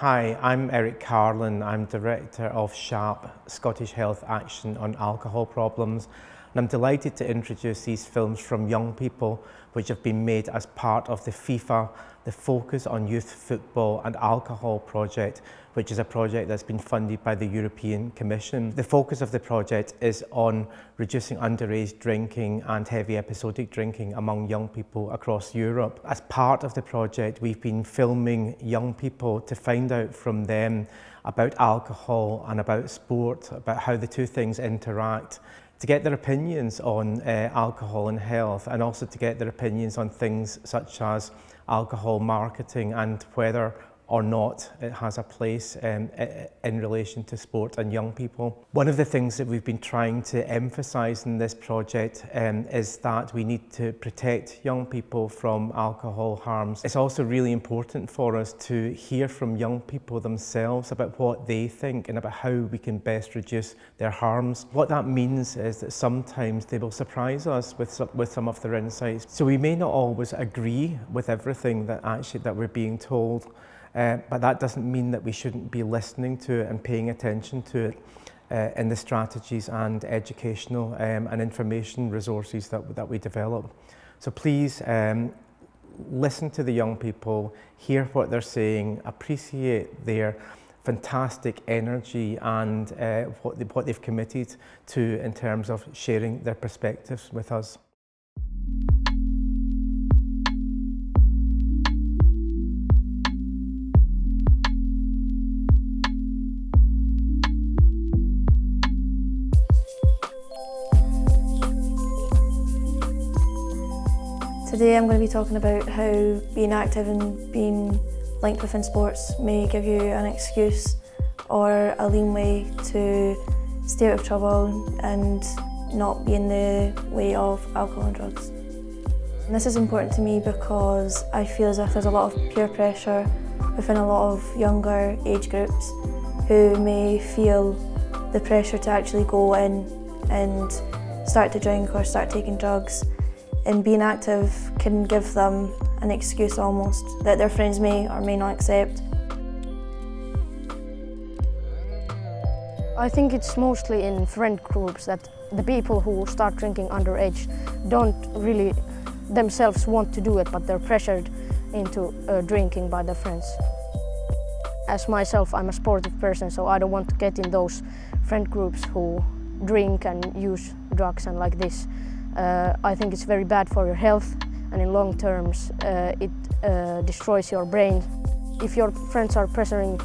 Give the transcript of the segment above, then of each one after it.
Hi, I'm Eric Carlin. I'm Director of SHAAP, Scottish Health Action on Alcohol Problems. And I'm delighted to introduce these films from young people which have been made as part of the FYFA, the Focus on Youth Football and Alcohol project, which is a project that's been funded by the European Commission. The focus of the project is on reducing underage drinking and heavy episodic drinking among young people across Europe. As part of the project, we've been filming young people to find out from them about alcohol and about sport, about how the two things interact to get their opinions on uh, alcohol and health and also to get their opinions on things such as alcohol marketing and whether or not it has a place um, in relation to sport and young people. One of the things that we've been trying to emphasise in this project um, is that we need to protect young people from alcohol harms. It's also really important for us to hear from young people themselves about what they think and about how we can best reduce their harms. What that means is that sometimes they will surprise us with some, with some of their insights. So we may not always agree with everything that actually that we're being told, uh, but that doesn't mean that we shouldn't be listening to it and paying attention to it uh, in the strategies and educational um, and information resources that, that we develop. So please um, listen to the young people, hear what they're saying, appreciate their fantastic energy and uh, what, they, what they've committed to in terms of sharing their perspectives with us. Today I'm going to be talking about how being active and being linked within sports may give you an excuse or a lean way to stay out of trouble and not be in the way of alcohol and drugs. And this is important to me because I feel as if there's a lot of peer pressure within a lot of younger age groups who may feel the pressure to actually go in and start to drink or start taking drugs and being active can give them an excuse almost that their friends may or may not accept. I think it's mostly in friend groups that the people who start drinking underage don't really themselves want to do it, but they're pressured into uh, drinking by their friends. As myself, I'm a sportive person, so I don't want to get in those friend groups who drink and use drugs and like this. Uh, I think it's very bad for your health and in long terms uh, it uh, destroys your brain. If your friends are pressuring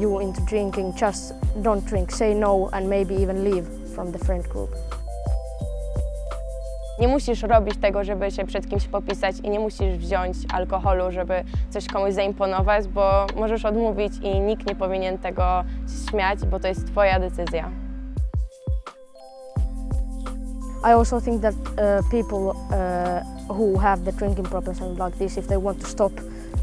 you into drinking, just don't drink, say no and maybe even leave from the friend group. Nie musisz robić tego, żeby się przed kimś popisać i nie musisz wziąć alkoholu, żeby coś komuś zaimponować, bo możesz odmówić i nikt nie powinien tego śmiać, bo to jest twoja decyzja. I also think that uh, people uh, who have the drinking problems and like this, if they want to stop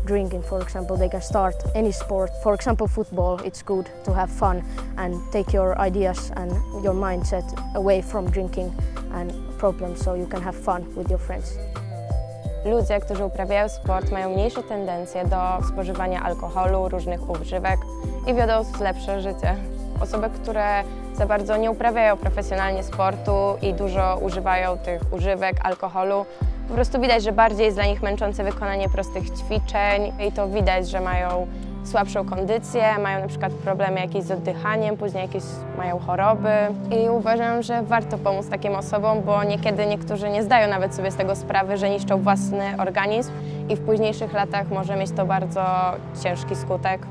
drinking, for example, they can start any sport. For example, football, it's good to have fun and take your ideas and your mindset away from drinking and problems so you can have fun with your friends. Ludzie, którzy uprawiają sport, mają mniejsze tendencje do spożywania alkoholu, różnych używek i wiodą lepsze życie. Osoby, które za bardzo nie uprawiają profesjonalnie sportu i dużo używają tych używek, alkoholu. Po prostu widać, że bardziej jest dla nich męczące wykonanie prostych ćwiczeń i to widać, że mają słabszą kondycję, mają na przykład problemy jakieś z oddychaniem, później jakieś mają choroby i uważam, że warto pomóc takim osobom, bo niekiedy niektórzy nie zdają nawet sobie z tego sprawy, że niszczą własny organizm i w późniejszych latach może mieć to bardzo ciężki skutek.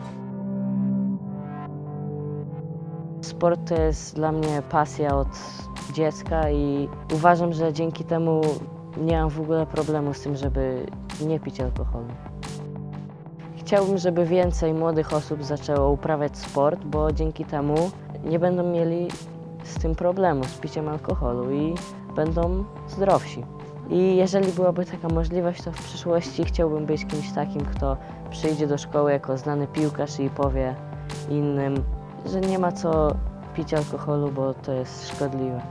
Sport to jest dla mnie pasja od dziecka i uważam, że dzięki temu nie mam w ogóle problemu z tym, żeby nie pić alkoholu. Chciałbym, żeby więcej młodych osób zaczęło uprawiać sport, bo dzięki temu nie będą mieli z tym problemu, z piciem alkoholu i będą zdrowsi. I jeżeli byłaby taka możliwość, to w przyszłości chciałbym być kimś takim, kto przyjdzie do szkoły jako znany piłkarz i powie innym, że nie ma co pić alkoholu, bo to jest szkodliwe.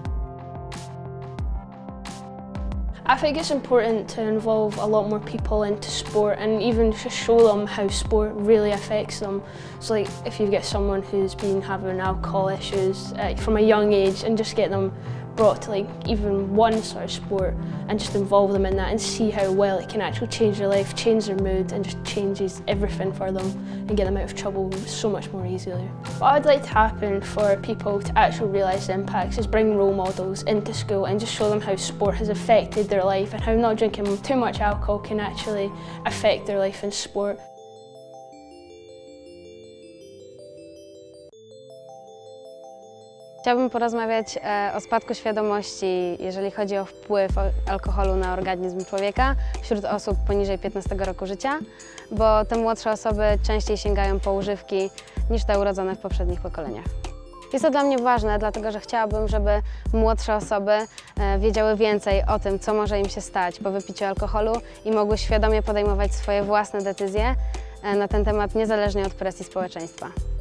I think it's important to involve a lot more people into sport and even to show them how sport really affects them. So like if you get someone who's been having alcohol issues uh, from a young age and just get them brought to like even one sort of sport and just involve them in that and see how well it can actually change their life, change their mood and just changes everything for them and get them out of trouble so much more easily. What I'd like to happen for people to actually realise the impacts is bring role models into school and just show them how sport has affected their life and how not drinking too much alcohol can actually affect their life in sport. Chciałabym porozmawiać e, o spadku świadomości, jeżeli chodzi o wpływ alkoholu na organizm człowieka wśród osób poniżej 15 roku życia, bo te młodsze osoby częściej sięgają po używki niż te urodzone w poprzednich pokoleniach. Jest to dla mnie ważne, dlatego że chciałabym, żeby młodsze osoby e, wiedziały więcej o tym, co może im się stać po wypiciu alkoholu i mogły świadomie podejmować swoje własne decyzje e, na ten temat, niezależnie od presji społeczeństwa.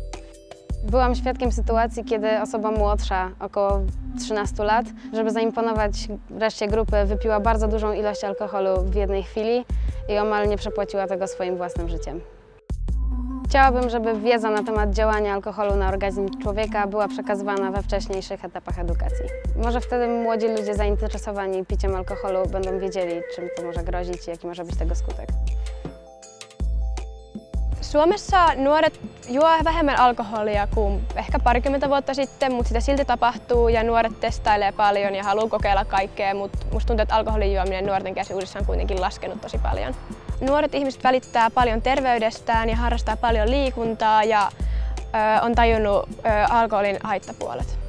Byłam świadkiem sytuacji, kiedy osoba młodsza, około 13 lat, żeby zaimponować reszcie grupy, wypiła bardzo dużą ilość alkoholu w jednej chwili i omal nie przepłaciła tego swoim własnym życiem. Chciałabym, żeby wiedza na temat działania alkoholu na organizm człowieka była przekazywana we wcześniejszych etapach edukacji. Może wtedy młodzi ludzie zainteresowani piciem alkoholu będą wiedzieli, czym to może grozić i jaki może być tego skutek. Suomessa nuoret juo vähemmän alkoholia kuin ehkä parikymmentä vuotta sitten, mutta sitä silti tapahtuu ja nuoret testailee paljon ja haluaa kokeilla kaikkea, mutta musta tuntuu, että alkoholin juominen nuorten keskuudessa on kuitenkin laskenut tosi paljon. Nuoret ihmiset välittää paljon terveydestään ja harrastaa paljon liikuntaa ja ö, on tajunnut ö, alkoholin haittapuolet.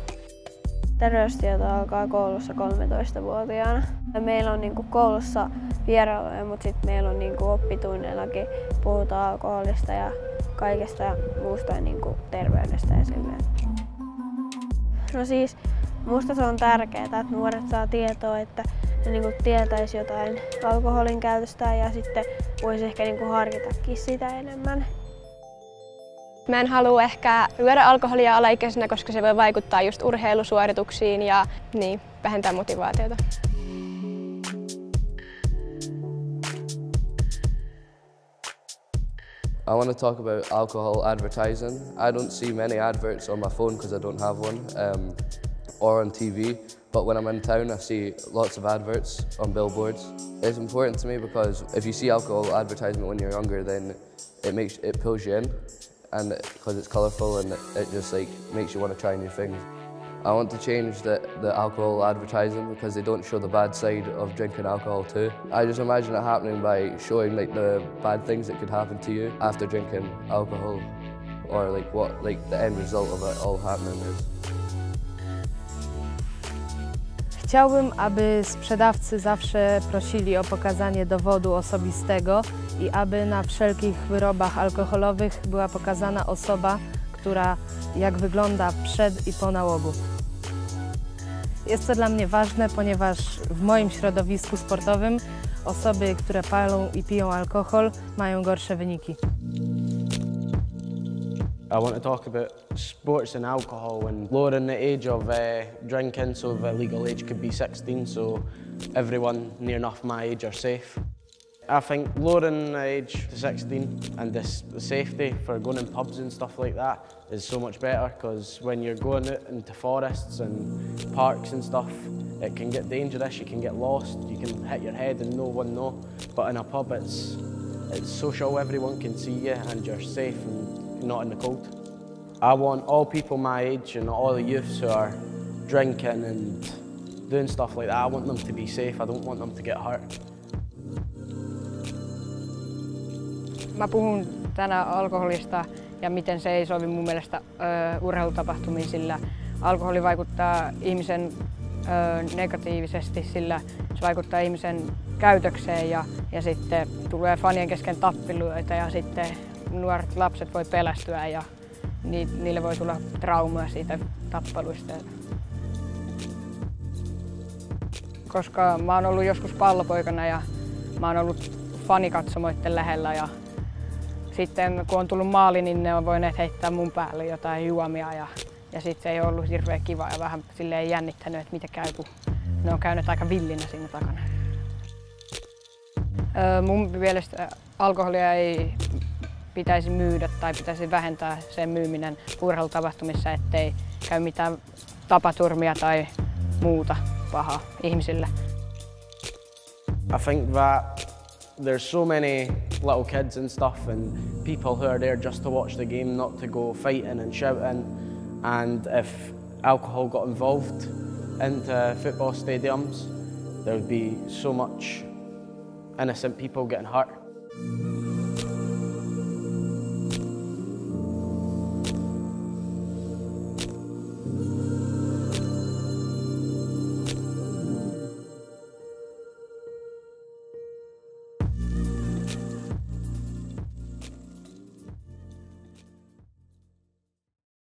Terveystieto alkaa koulussa 13-vuotiaana. Meillä on niinku koulussa vierailuja, mutta sitten meillä on niinku oppitunnillakin puhutaan alkoholista ja kaikesta muusta niinku terveydestä ja silleen. No siis musta se on tärkeää, että nuoret saa tietoa, että ne niinku tietäisi jotain alkoholin käytöstä ja sitten voisi ehkä niinku harkitakin sitä enemmän. Mä en halua ehkä lyödä alkoholia alaikäisenä, koska se voi vaikuttaa just urheilusuorituksiin ja niin, vähentää motivaatiota. I want to talk about alcohol advertising. I don't see many adverts on my phone because I don't have one, um, or on TV, but when I'm in town I see lots of adverts on billboards. It's important to me because if you see alcohol advertisement when you're younger then it makes it pulls you in and because it's colourful and it just like makes you want to try new things. I want to change the, the alcohol advertising because they don't show the bad side of drinking alcohol too. I just imagine it happening by showing like the bad things that could happen to you after drinking alcohol or like what like the end result of it all happening is. Chciałbym, aby sprzedawcy zawsze prosili o pokazanie dowodu osobistego i aby na wszelkich wyrobach alkoholowych była pokazana osoba, która jak wygląda przed i po nałogu. Jest to dla mnie ważne, ponieważ w moim środowisku sportowym osoby, które palą i piją alkohol, mają gorsze wyniki. I want to talk about sports and alcohol and lowering the age of uh, drinking so the legal age could be 16 so everyone near enough my age are safe. I think lowering the age to 16 and this, the safety for going in pubs and stuff like that is so much better because when you're going out into forests and parks and stuff, it can get dangerous, you can get lost, you can hit your head and no one know. But in a pub, it's, it's social, everyone can see you and you're safe and not in the cold. I want all people my age and all the youths who are drinking and doing stuff like that, I want them to be safe, I don't want them to get hurt. Mä puhun tänään alkoholista ja miten se ei sovi mun mielestä ö, urheilutapahtumiin, sillä alkoholi vaikuttaa ihmisen ö, negatiivisesti, sillä se vaikuttaa ihmisen käytökseen ja, ja sitten tulee fanien kesken tappeluita ja sitten nuoret lapset voi pelästyä ja ni, niille voi tulla traumaa siitä tappeluista. Koska mä oon ollut joskus pallopoikana ja mä oon ollut fanikatsomoiden lähellä ja sitten kun on tullut maali, niin ne on voineet heittää mun päälle jotain juomia ja, ja sitten se ei ollut hirveän kiva ja vähän silleen jännittänyt, että mitä käy, kun ne on käynyt aika villinä siinä takana. Mun mielestä alkoholia ei pitäisi myydä tai pitäisi vähentää sen myyminen urheilutapahtumissa, ettei käy mitään tapaturmia tai muuta pahaa ihmisille. I think that there's so many little kids and stuff and people who are there just to watch the game, not to go fighting and shouting. And if alcohol got involved into football stadiums, there would be so much innocent people getting hurt.